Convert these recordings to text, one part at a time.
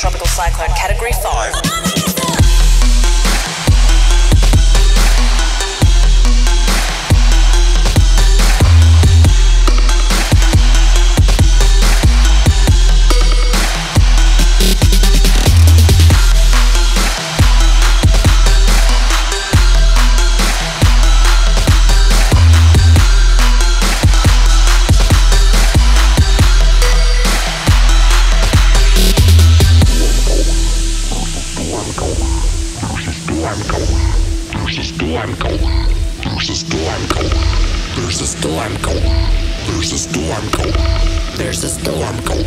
tropical cyclone category 5. There's a storm going. There's a storm going.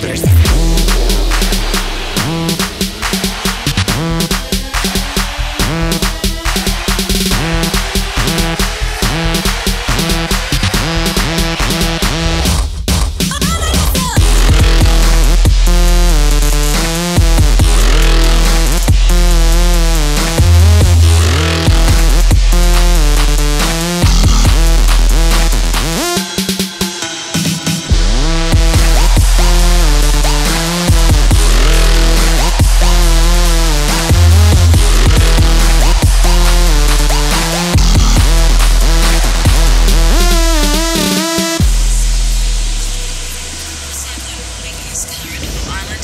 There's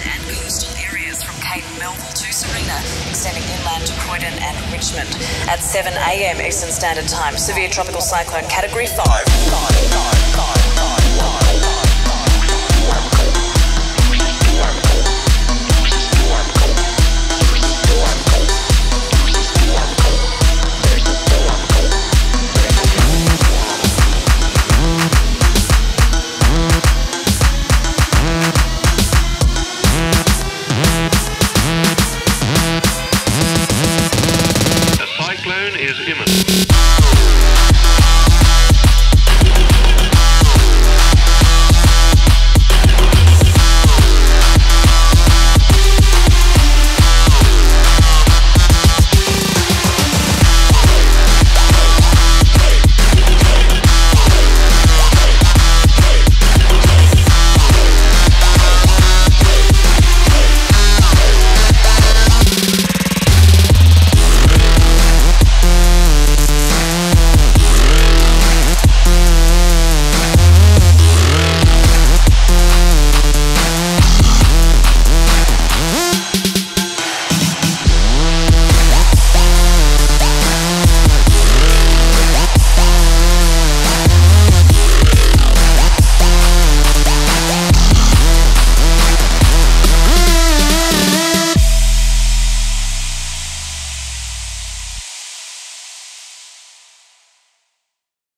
and coastal areas from Cape Melville to Sarina, extending inland to Croydon and Richmond. At 7 a.m. Eastern Standard Time, severe tropical cyclone category 5. is imminent.